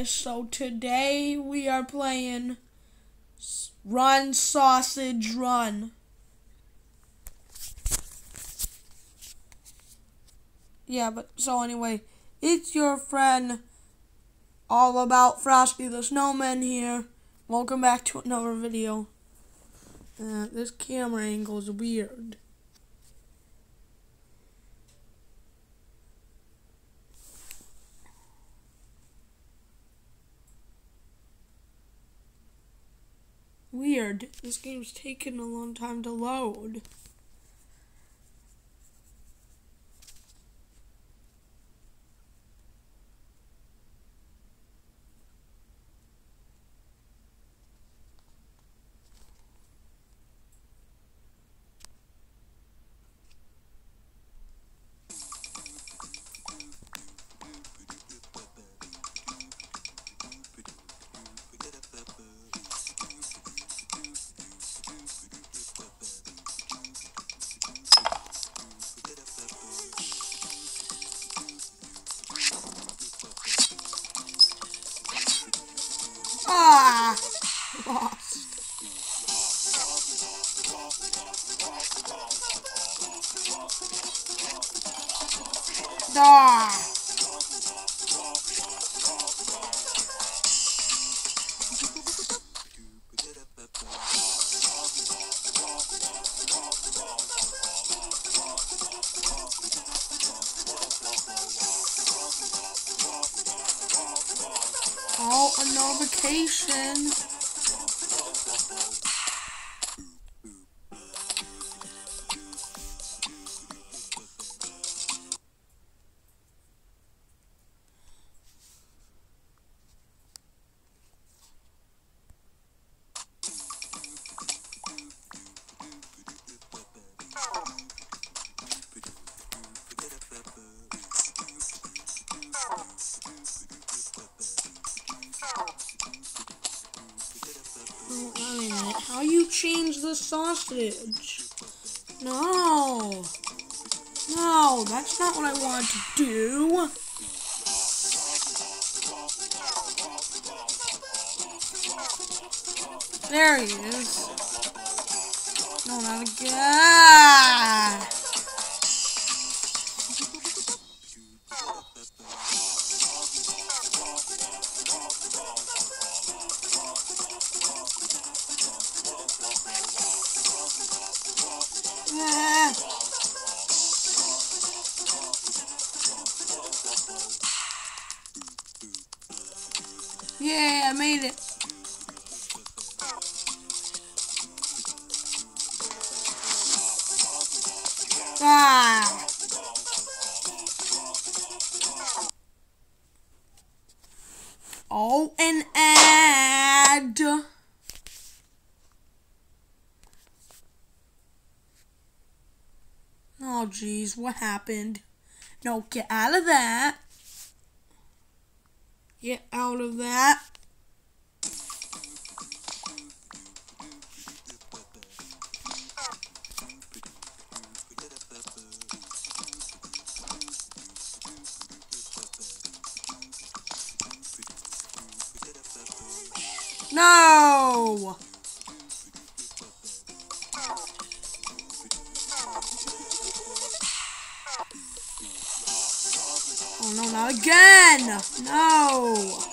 guys, so today we are playing Run Sausage Run. Yeah, but so anyway, it's your friend all about Frosty the Snowman here. Welcome back to another video. Uh, this camera angle is weird. Weird. This game's taking a long time to load. A vacation. How you change the sausage? No. No, that's not what I want to do. There he is. No, not again. Yeah, I made it. Ah. Oh, an ad. Oh, jeez, what happened? No, get out of that. Get out of that. No! No, not again! No!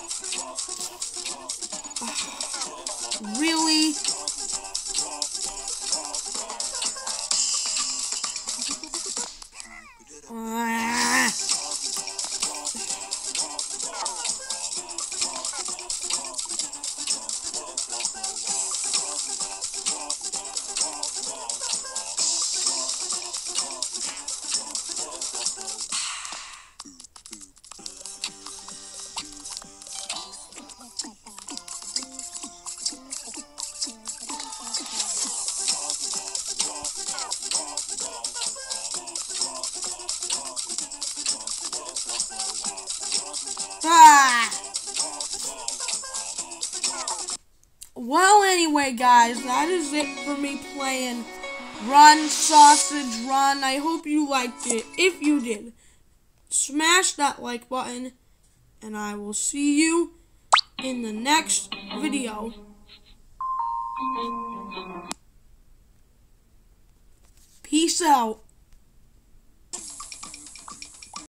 Anyway, guys, that is it for me playing Run Sausage Run. I hope you liked it. If you did, smash that like button, and I will see you in the next video. Peace out.